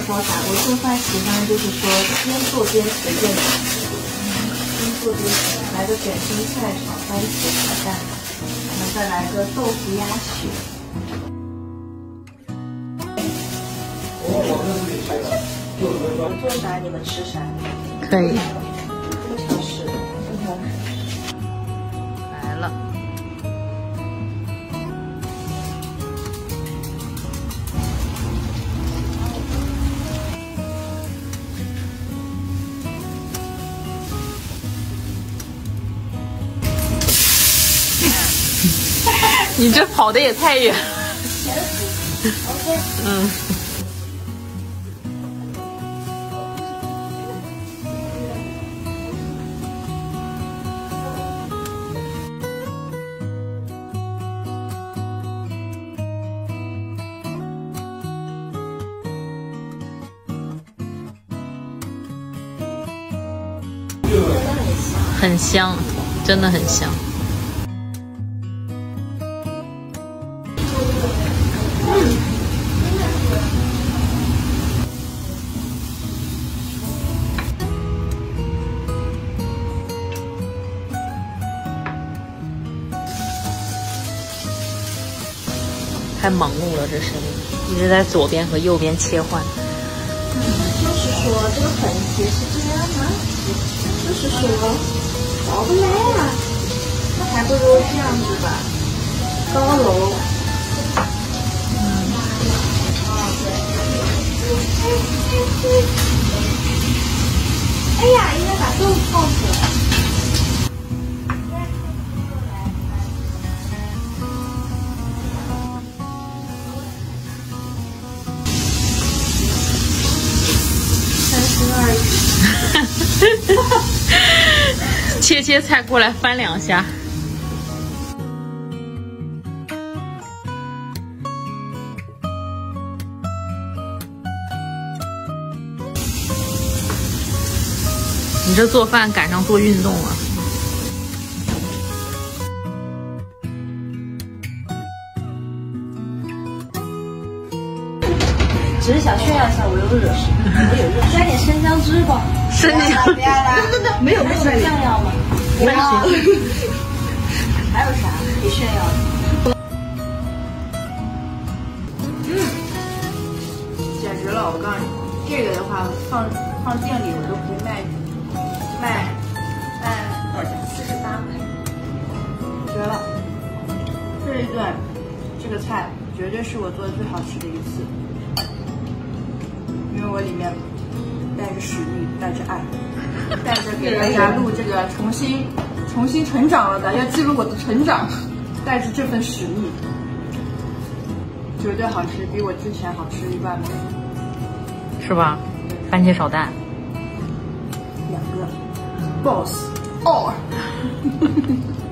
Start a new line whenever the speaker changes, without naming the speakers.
时候法我做饭喜欢就是说边做边随便吃，边做边。来个卷心菜炒番茄炒蛋，我们再来个豆腐鸭血。我做啥你们吃啥？
可以。你这跑的也太远。嗯。很香，真的很香。太忙碌了，这声音一直在左边和右边切换。
就是说，这个痕迹是这样吗？就是说，搞不来啊，那还不如这样子吧，高楼。嗯。啊，对。哎呀，应该把豆腐泡
切切菜过来翻两下。你这做饭赶上做运动了。
只是想炫耀一下，我有热水，我有热，加点生姜汁吧。
生姜，
对对对，没有没有酱料吗？有。还有啥可以炫耀的？嗯，简直了！我告诉你，这个的话放放店里我都可以卖卖卖多少钱？四十八块。绝了！这一顿这个菜绝对是我做的最好吃的一次，因为我里面。带着使命，带着爱，带着给大家录这个重新重新成长了的，要记录我的成长，带着这份使命，绝对好吃，比我之前好吃一万倍，
是吧？番茄炒蛋，
两个，boss，哦。